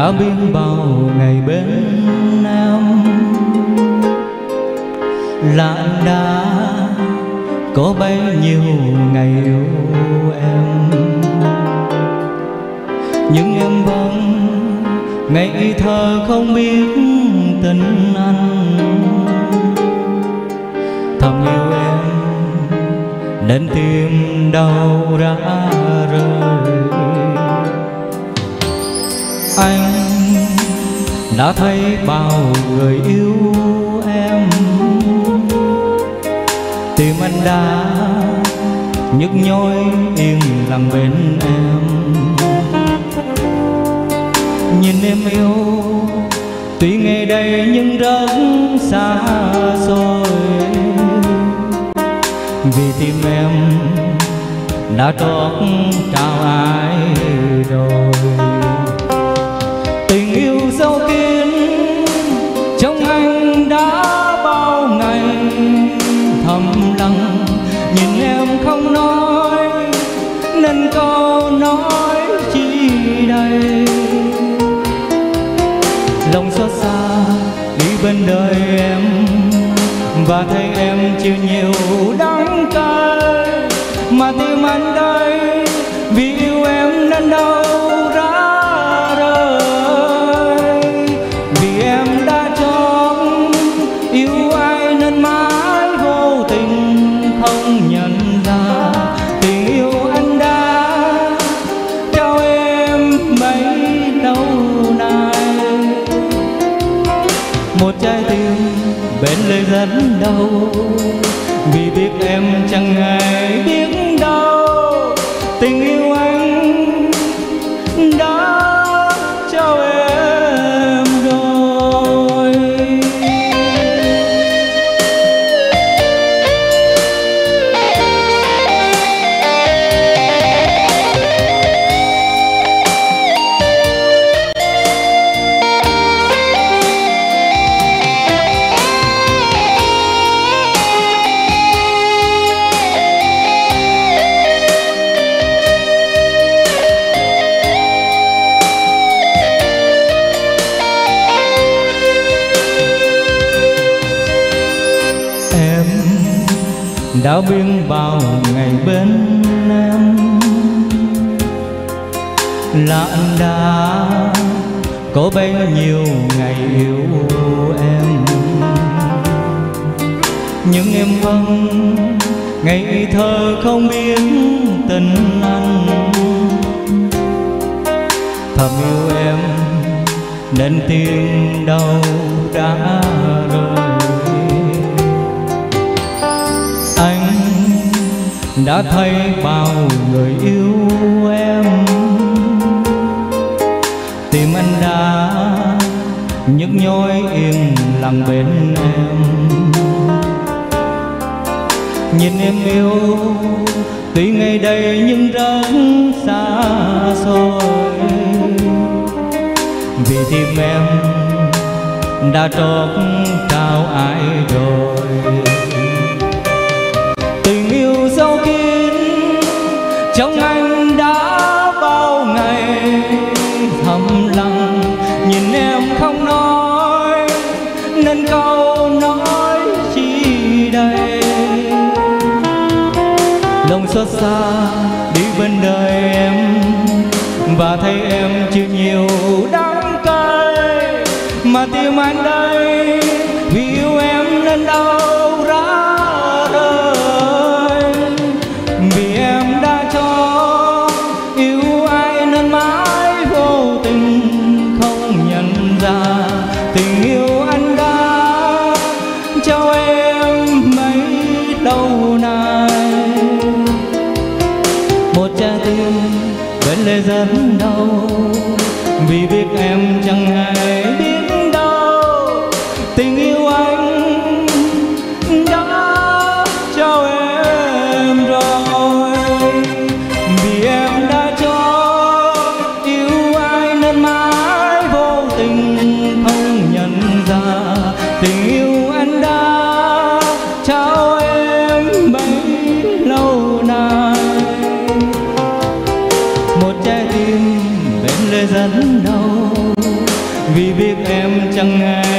đã biết bao ngày bên em. Là anh đã có bấy nhiêu ngày yêu em. Nhưng em vẫn ngây thơ không biết tình anh. Thầm yêu em, nên tim đau đã rơi. Anh đã thấy bao người yêu em. Tim anh đã nhức nhối yên lặng bên em. Nhìn em yêu, tuy ngày đây nhưng rất xa xôi. Vì tim em đã trót trao ai rồi. Lòng xót xa, đi bên đời em. Và thấy em chịu nhiều đắng cay, mà tim anh đây vì yêu em nên đau. Một trái tim bên lời dẫn đau. Vì biết em chẳng ai biết đã biên bao ngày bên em. Là anh đã có bấy nhiêu ngày yêu em. Nhưng em vẫn ngày thơ không biết tình anh. Thầm yêu em, nên tim đau đã rơi. Đã thấy bao người yêu em. Tim anh đã nhức nhối im lặng bên em. Nhìn em yêu, tuy ngày đây nhưng rất xa xôi. Vì tim em đã trót trao ai rồi. Lòng xót xa, đi bên đời em, và thấy em chịu nhiều đắng cay. Mà tim anh đây, vì yêu em nên đau ra đời. Vì em đã cho yêu ai nên mãi vô tình không nhận ra tình yêu bên đau. Vì biết em chẳng hề biết đâu tình yêu anh chẳng ai